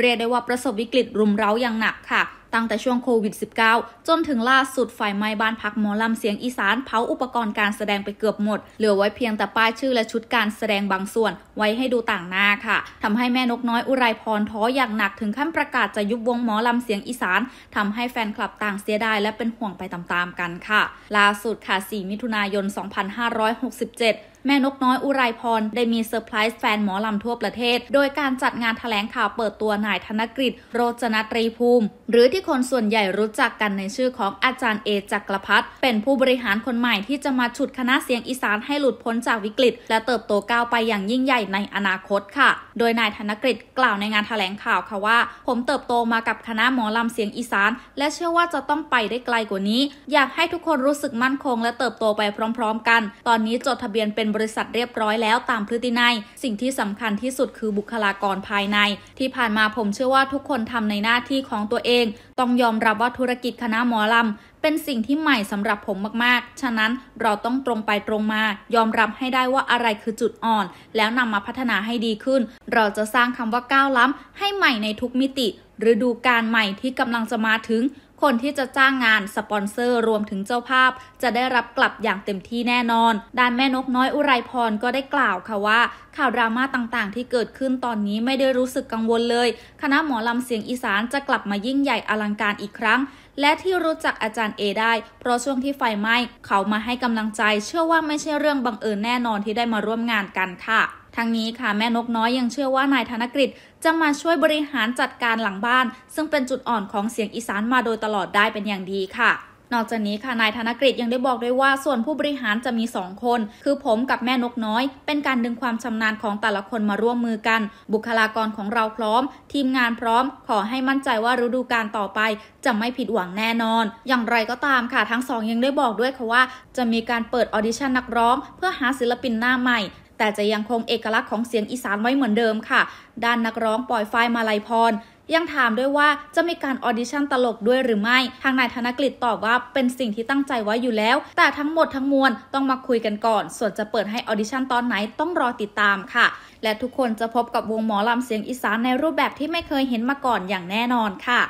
เรียกได้ว่าประสบวิกฤตรุมเร้าอย่างหนักค่ะตั้งแต่ช่วงโควิด -19 จนถึงล่าสุดไฟไหม้บ้านพักหมอลำเสียงอีสานเผาอุปกรณ์การแสดงไปเกือบหมด เหลือไว้เพียงแต่ป้ายชื่อและชุดการแสดงบางส่วนไว้ให้ดูต่างหน้าค่ะทำให้แม่นกน้อยอุไรพรท้ออย่างหนักถึงขั้นประกาศจะยุบวงหมอลำเสียงอีสานทำให้แฟนคลับต่างเสียดายและเป็นห่วงไปตามๆกันค่ะ ล่าสุดค่ะ 4 มิถุนายน 2567แม่นกน้อยอุไรพร ได้มีเซอร์ไพรส์แฟนหมอลำทั่วประเทศ โดยการจัดงานแถลงข่าวเปิดตัวนายธนกฤษโรจนตรีภูมิ หรือที่ที่คนส่วนใหญ่รู้จักกันในชื่อของอาจารย์เอจักรพรรดิเป็นผู้บริหารคนใหม่ที่จะมาฉุดคณะเสียงอีสานให้หลุดพ้นจากวิกฤต และเติบโตก้าวไปอย่างยิ่งใหญ่ในอนาคตค่ะ โดยนายธนกฤษกล่าวในงานถแถลงข่าวค่ะว่า ผมเติบโตมากับคณะหมอลำเสียงอีสาน และเชื่อว่าจะต้องไปได้ไกลกว่านี้ อยากให้ทุกคนรู้สึกมั่นคง และเติบโตไปพร้อม ๆ กัน ตอนนี้จดทะเบียนเป็นบริษัทเรียบร้อยแล้วตามพฤตินัย สิ่งที่สำคัญที่สุดคือบุคลากรภายใน ที่ผ่านมาผมเชื่อว่าทุกคนทำในหน้าที่ของตัวเอง ต้องยอมรับว่าธุรกิจคณะหมอลำเป็นสิ่งที่ใหม่สำหรับผมมากๆ ฉะนั้นเราต้องตรงไปตรงมา ยอมรับให้ได้ว่าอะไรคือจุดอ่อน แล้วนำมาพัฒนาให้ดีขึ้น เราจะสร้างคำว่าก้าวล้ำให้ใหม่ในทุกมิติหรือดูการใหม่ที่กำลังจะมาถึง คนที่จะจ้างงานสปอนเซอร์รวมถึงเจ้าภาพ จะได้รับกลับอย่างเต็มที่แน่นอน ด้านแม่นกน้อยอุไรพรก็ได้กล่าวค่ะว่า ข่าวดราม่าต่างๆ ที่เกิดขึ้นตอนนี้ไม่ได้รู้สึกกังวลเลย คณะหมอลำเสียงอีสานจะกลับมายิ่งใหญ่อลังการอีกครั้ง และที่รู้จักอาจารย์เอได้ เพราะช่วงที่ไฟไหม้เขามาให้กำลังใจ เชื่อว่าไม่ใช่เรื่องบังเอิญแน่นอนที่ได้มาร่วมงานกันค่ะทั้งนี้ค่ะแม่นกน้อยยังเชื่อว่านายธนกฤษจะมาช่วยบริหารจัดการหลังบ้าน ซึ่งเป็นจุดอ่อนของเสียงอีสานมาโดยตลอดได้เป็นอย่างดีค่ะนอกจากนี้ค่ะนายธนกฤษยังได้บอกด้วยว่าส่วนผู้บริหารจะมี 2 คน คือผมกับแม่นกน้อย เป็นการดึงความชำนาญของแต่ละคนมาร่วมมือกัน บุคลากรของเราพร้อม ทีมงานพร้อม ขอให้มั่นใจว่าฤดูกาลต่อไป จะไม่ผิดหวังแน่นอน อย่างไรก็ตามค่ะทั้งสองยังได้บอกด้วยค่ะว่า จะมีการเปิด audition นักร้อง เพื่อหาศิลปินหน้าใหม่ แต่จะยังคงเอกลักษณ์ของเสียงอีสานไว้เหมือนเดิมค่ะ ด้านนักร้องปล่อยไฟมาลัยพรยังถามด้วยว่าจะมีการ audition ตลกด้วยหรือไม่ ทางนายธนกฤษตอบว่าเป็นสิ่งที่ตั้งใจไว้อยู่แล้ว แต่ทั้งหมดทั้งมวลต้องมาคุยกันก่อน ส่วนจะเปิดให้ audition ตอนไหนต้องรอติดตามค่ะ และทุกคนจะพบกับวงหมอลำเสียงอีสานในรูปแบบที่ไม่เคยเห็นมาก่อนอย่างแน่นอนค่ะ